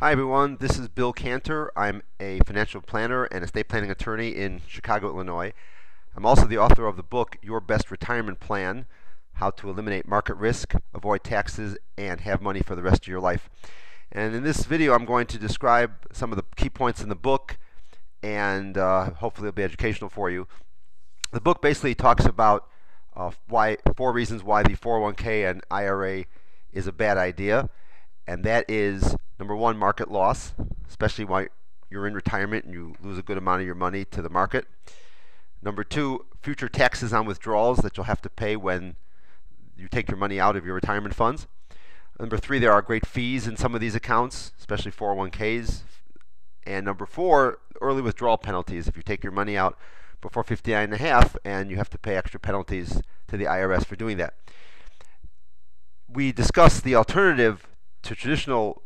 Hi everyone, this is Bill Kanter. I'm a financial planner and estate planning attorney in Chicago, Illinois. I'm also the author of the book Your Best Retirement Plan How to Eliminate Market Risk, Avoid Taxes, and Have Money for the Rest of Your Life. And in this video, I'm going to describe some of the key points in the book and uh, hopefully it'll be educational for you. The book basically talks about uh, why four reasons why the 401k and IRA is a bad idea, and that is Number one, market loss, especially while you're in retirement and you lose a good amount of your money to the market. Number two, future taxes on withdrawals that you'll have to pay when you take your money out of your retirement funds. Number three, there are great fees in some of these accounts, especially 401ks. And number four, early withdrawal penalties if you take your money out before 59 and a half and you have to pay extra penalties to the IRS for doing that. We discussed the alternative to traditional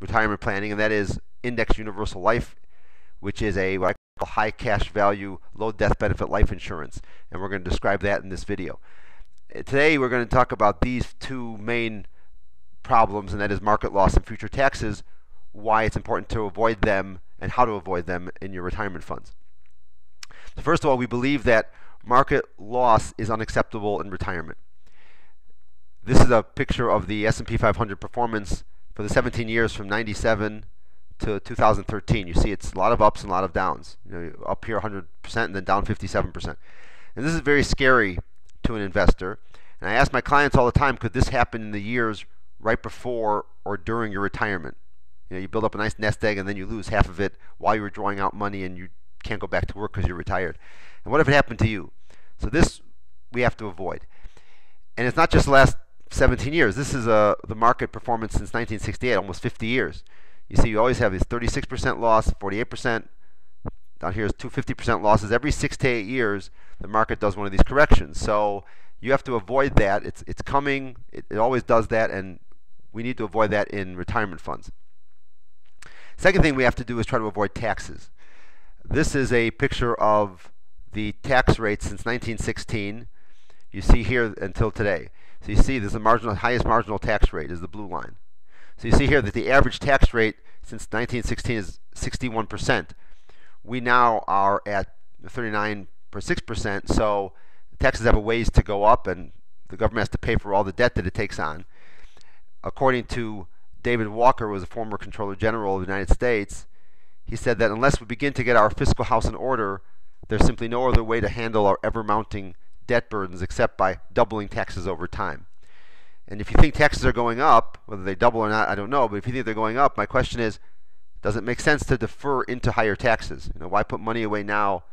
retirement planning, and that is Index Universal Life, which is a what I call high cash value, low death benefit life insurance. And we're going to describe that in this video. Uh, today, we're going to talk about these two main problems, and that is market loss and future taxes, why it's important to avoid them, and how to avoid them in your retirement funds. So first of all, we believe that market loss is unacceptable in retirement. This is a picture of the S&P 500 performance for the 17 years from 97 to 2013. You see it's a lot of ups and a lot of downs. You know, up here 100% and then down 57%. And this is very scary to an investor. And I ask my clients all the time, could this happen in the years right before or during your retirement? You know, you build up a nice nest egg and then you lose half of it while you were drawing out money and you can't go back to work because you're retired. And what if it happened to you? So this we have to avoid. And it's not just the last 17 years. This is uh, the market performance since 1968, almost 50 years. You see, you always have these 36% loss, 48%. Down here is 250% losses. Every six to eight years, the market does one of these corrections. So you have to avoid that. It's, it's coming. It, it always does that, and we need to avoid that in retirement funds. Second thing we have to do is try to avoid taxes. This is a picture of the tax rate since 1916. You see here until today. So you see there's the marginal highest marginal tax rate is the blue line. So you see here that the average tax rate since 1916 is 61%. We now are at 39.6%, so taxes have a ways to go up and the government has to pay for all the debt that it takes on. According to David Walker, who was a former Comptroller General of the United States, he said that unless we begin to get our fiscal house in order, there's simply no other way to handle our ever mounting debt burdens except by doubling taxes over time. And if you think taxes are going up, whether they double or not, I don't know, but if you think they're going up, my question is, does it make sense to defer into higher taxes? You know, why put money away now,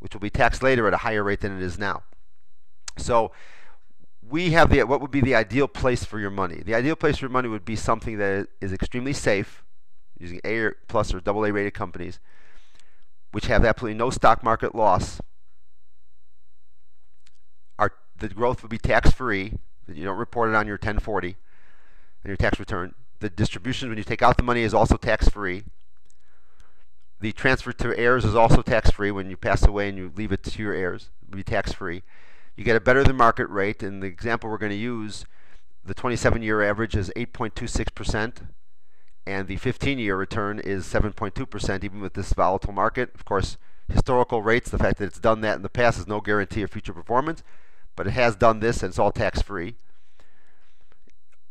which will be taxed later at a higher rate than it is now? So we have the what would be the ideal place for your money? The ideal place for your money would be something that is extremely safe, using A plus or double A rated companies, which have absolutely no stock market loss, the growth would be tax free. You don't report it on your 1040 and your tax return. The distribution when you take out the money is also tax free. The transfer to heirs is also tax free when you pass away and you leave it to your heirs. It will be tax free. You get a better than market rate. And the example we're going to use, the 27 year average is 8.26%, and the 15 year return is 7.2%, even with this volatile market. Of course, historical rates, the fact that it's done that in the past is no guarantee of future performance but it has done this and it's all tax free.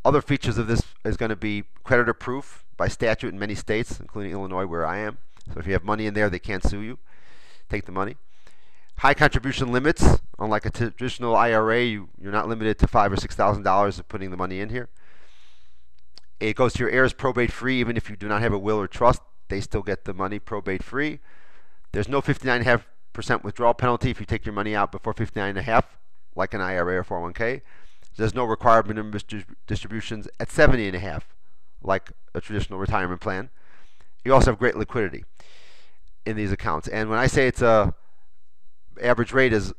Other features of this is going to be creditor proof by statute in many states, including Illinois, where I am. So if you have money in there, they can't sue you. Take the money. High contribution limits. Unlike a traditional IRA, you, you're not limited to five or six thousand dollars of putting the money in here. It goes to your heirs probate free, even if you do not have a will or trust. They still get the money probate free. There's no 59.5% withdrawal penalty if you take your money out before 59.5 like an IRA or 401k. There's no required minimum distributions at 70 and a half, like a traditional retirement plan. You also have great liquidity in these accounts. And when I say it's a average rate is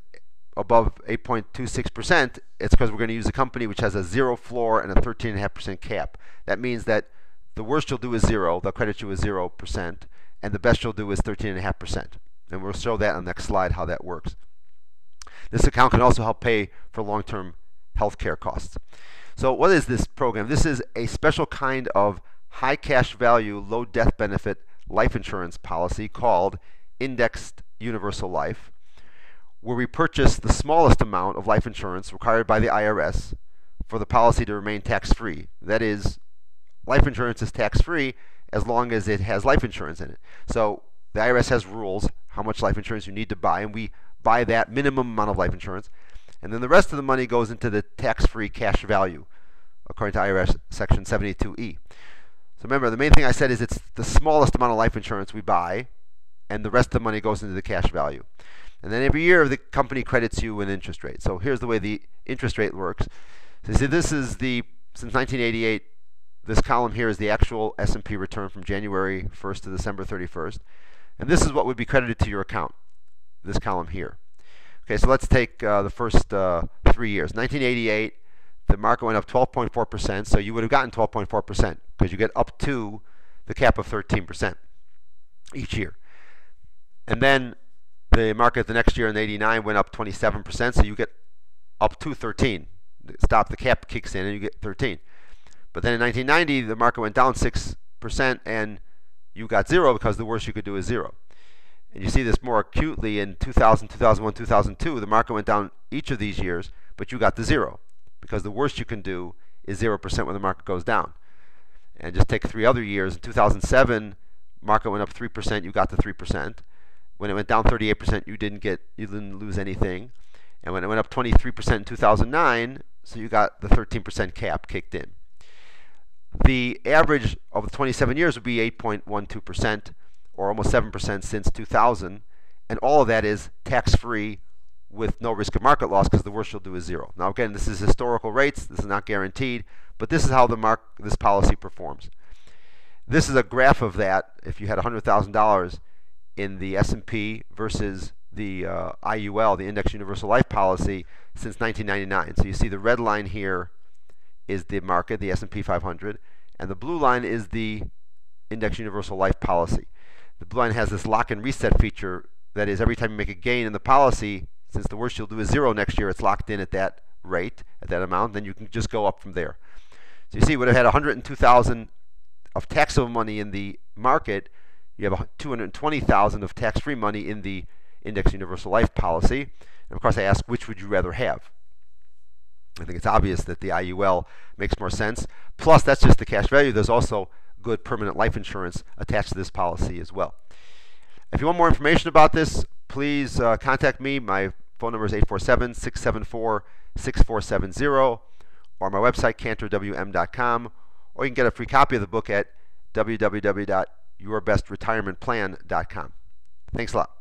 above 8.26%, it's because we're going to use a company which has a zero floor and a 13.5% cap. That means that the worst you'll do is zero, they'll credit you with 0%, and the best you'll do is 13.5%. And we'll show that on the next slide how that works. This account can also help pay for long-term health care costs. So what is this program? This is a special kind of high cash value, low death benefit life insurance policy called Indexed Universal Life, where we purchase the smallest amount of life insurance required by the IRS for the policy to remain tax free. That is, life insurance is tax free as long as it has life insurance in it. So the IRS has rules how much life insurance you need to buy, and we buy that minimum amount of life insurance. And then the rest of the money goes into the tax free cash value, according to IRS Section 72E. So remember, the main thing I said is it's the smallest amount of life insurance we buy, and the rest of the money goes into the cash value. And then every year the company credits you an interest rate. So here's the way the interest rate works. So you see this is the, since 1988, this column here is the actual S&P return from January 1st to December 31st. And this is what would be credited to your account, this column here. Okay, so let's take uh, the first uh, three years. 1988, the market went up 12.4%, so you would have gotten 12.4% because you get up to the cap of 13% each year. And then the market the next year in 89 went up 27%, so you get up to 13. Stop, the cap kicks in and you get 13. But then in 1990, the market went down 6% and you got zero because the worst you could do is zero. And you see this more acutely in 2000, 2001, 2002. The market went down each of these years, but you got the zero because the worst you can do is 0% when the market goes down. And just take three other years. In 2007, market went up 3%, you got the 3%. When it went down 38%, you didn't get, you didn't lose anything. And when it went up 23% in 2009, so you got the 13% cap kicked in. The average of the 27 years would be 8.12%, or almost 7% since 2000. And all of that is tax free with no risk of market loss because the worst you'll do is zero. Now, again, this is historical rates. This is not guaranteed, but this is how the mark this policy performs. This is a graph of that. If you had $100,000 in the S&P versus the uh, IUL, the Index Universal Life Policy, since 1999. So you see the red line here is the market, the S&P 500, and the blue line is the Index Universal Life Policy. The blue line has this lock and reset feature. That is, every time you make a gain in the policy, since the worst you'll do is zero next year, it's locked in at that rate, at that amount. Then you can just go up from there. So you see, would have had 102,000 of taxable money in the market. You have 220,000 of tax-free money in the Index Universal Life policy. And of course, I ask, which would you rather have? I think it's obvious that the IUL makes more sense. Plus, that's just the cash value. There's also good permanent life insurance attached to this policy as well. If you want more information about this, please uh, contact me. My phone number is 847 674 6470 or my website, kanterwm.com, or you can get a free copy of the book at www.yourbestretirementplan.com. Thanks a lot.